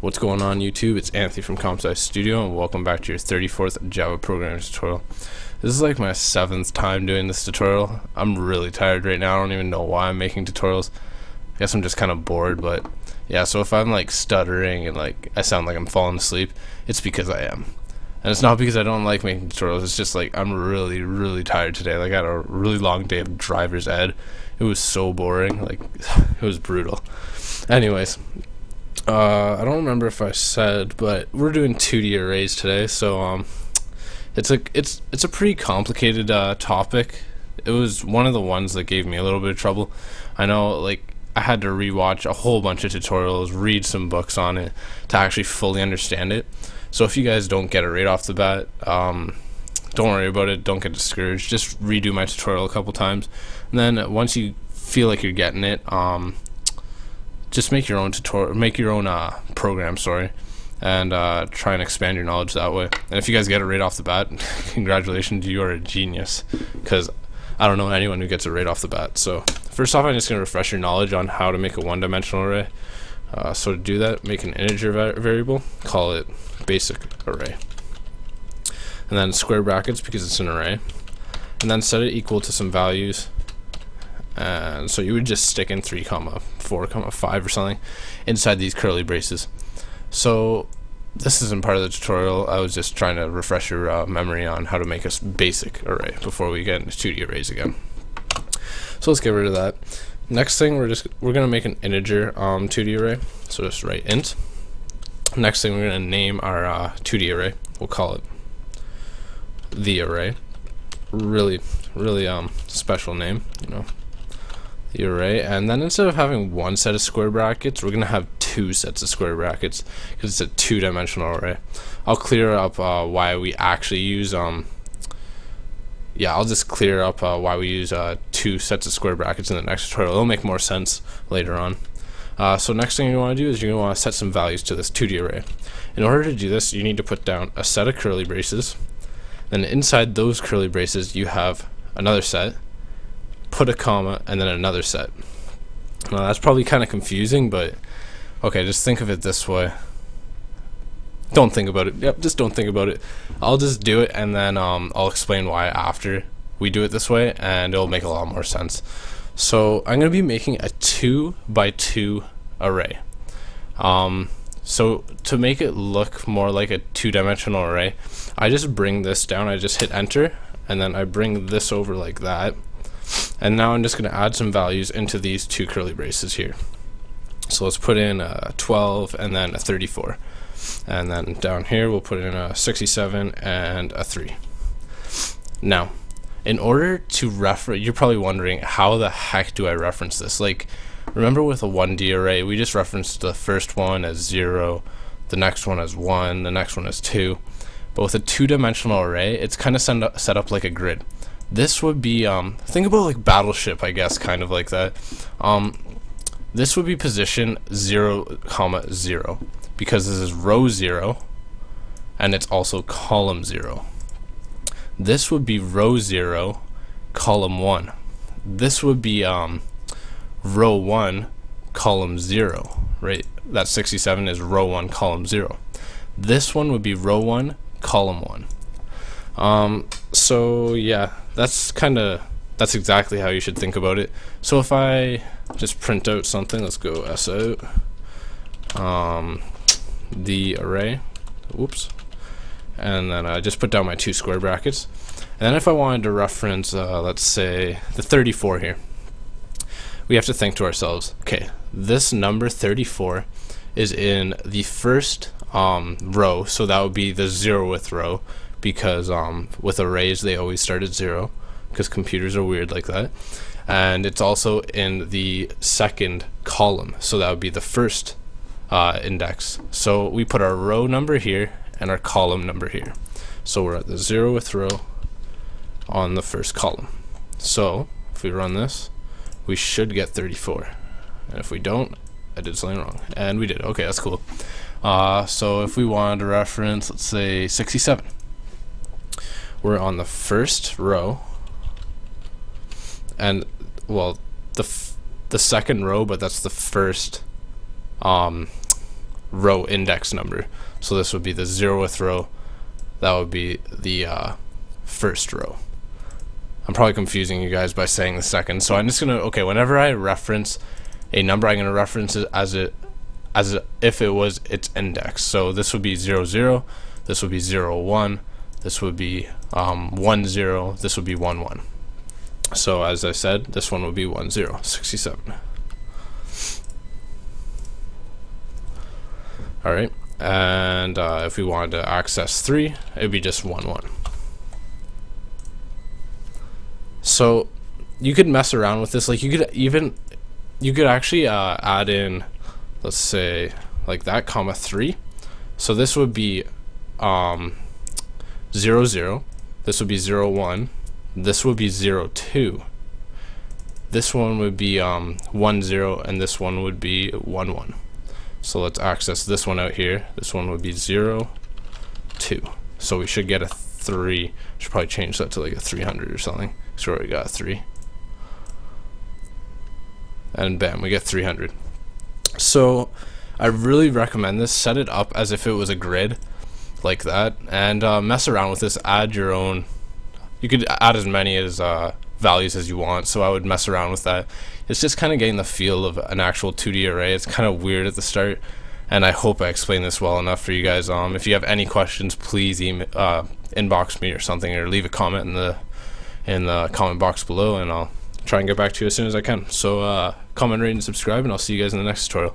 What's going on YouTube? It's Anthony from CompSci Studio and welcome back to your 34th Java programming tutorial. This is like my seventh time doing this tutorial. I'm really tired right now. I don't even know why I'm making tutorials. I guess I'm just kind of bored, but yeah, so if I'm like stuttering and like I sound like I'm falling asleep, it's because I am. And it's not because I don't like making tutorials, it's just like I'm really, really tired today. Like I had a really long day of driver's ed. It was so boring. Like it was brutal. Anyways, uh, I don't remember if I said, but we're doing 2D arrays today, so um, it's a it's it's a pretty complicated uh, topic. It was one of the ones that gave me a little bit of trouble. I know, like I had to rewatch a whole bunch of tutorials, read some books on it to actually fully understand it. So if you guys don't get it right off the bat, um, don't worry about it. Don't get discouraged. Just redo my tutorial a couple times, and then once you feel like you're getting it, um, just make your own tutorial, make your own uh, program, sorry, and uh, try and expand your knowledge that way. And if you guys get it right off the bat, congratulations, you are a genius. Because I don't know anyone who gets it right off the bat. So first off, I'm just gonna refresh your knowledge on how to make a one-dimensional array. Uh, so to do that, make an integer va variable, call it basic array, and then square brackets because it's an array, and then set it equal to some values and so you would just stick in 3 comma 4 comma 5 or something inside these curly braces. So this isn't part of the tutorial. I was just trying to refresh your uh, memory on how to make a basic array before we get into 2D arrays again. So let's get rid of that. Next thing we're just we're gonna make an integer um, 2D array. So just write int. Next thing we're gonna name our uh, 2D array. We'll call it the array. Really really um special name you know the array and then instead of having one set of square brackets we're gonna have two sets of square brackets because it's a two-dimensional array. I'll clear up uh, why we actually use um yeah I'll just clear up uh, why we use uh, two sets of square brackets in the next tutorial. It'll make more sense later on. Uh, so next thing you want to do is you're going to want to set some values to this 2D array. In order to do this you need to put down a set of curly braces. Then inside those curly braces you have another set put a comma, and then another set. Now that's probably kind of confusing, but okay, just think of it this way. Don't think about it. Yep, just don't think about it. I'll just do it, and then um, I'll explain why after we do it this way, and it'll make a lot more sense. So I'm going to be making a 2 by 2 array. Um, so to make it look more like a two-dimensional array, I just bring this down, I just hit enter, and then I bring this over like that and now I'm just going to add some values into these two curly braces here. So let's put in a 12 and then a 34. And then down here we'll put in a 67 and a 3. Now, in order to reference, you're probably wondering, how the heck do I reference this? Like, remember with a 1D array, we just referenced the first one as 0, the next one as 1, the next one as 2. But with a two-dimensional array, it's kind of set up like a grid this would be um think about like battleship i guess kind of like that. Um this would be position 0 comma 0 because this is row 0 and it's also column 0 this would be row 0 column 1 this would be um row 1 column 0 right? That 67 is row 1 column 0 this one would be row 1 column 1 um so yeah that's kind of that's exactly how you should think about it. So if I just print out something, let's go s out um, the array, whoops, and then I just put down my two square brackets. And then if I wanted to reference, uh, let's say the 34 here, we have to think to ourselves, okay, this number 34 is in the first um, row, so that would be the zeroth row, because um, with arrays they always start at zero because computers are weird like that. And it's also in the second column so that would be the first uh, index. So we put our row number here and our column number here. So we're at the zeroth row on the first column. So if we run this we should get 34 and if we don't I did something wrong. And we did. Okay that's cool. Uh, so if we wanted to reference let's say 67 we're on the first row and well the the second row but that's the first um row index number. So this would be the zeroth row. That would be the uh, first row. I'm probably confusing you guys by saying the second. So I'm just gonna okay. Whenever I reference a number, I'm gonna reference it as it as if it was its index. So this would be zero zero. This would be zero one. This would be um, one zero. This would be one one. So as I said, this one would be one zero sixty seven. All right, and uh, if we wanted to access three, it would be just one one. So you could mess around with this. Like you could even you could actually uh, add in, let's say like that comma three. So this would be um, zero zero. This would be zero one. This would be zero two. This one would be um, one zero, and this one would be one one. So let's access this one out here. This one would be zero two. So we should get a three. Should probably change that to like a 300 or something. So we already got three. And bam, we get 300. So I really recommend this. Set it up as if it was a grid like that and uh, mess around with this. Add your own. You could add as many as uh, values as you want. So I would mess around with that. It's just kind of getting the feel of an actual 2D array. It's kind of weird at the start. And I hope I explained this well enough for you guys. Um, if you have any questions, please email, uh, inbox me or something, or leave a comment in the in the comment box below, and I'll try and get back to you as soon as I can. So uh, comment, rate, and subscribe, and I'll see you guys in the next tutorial.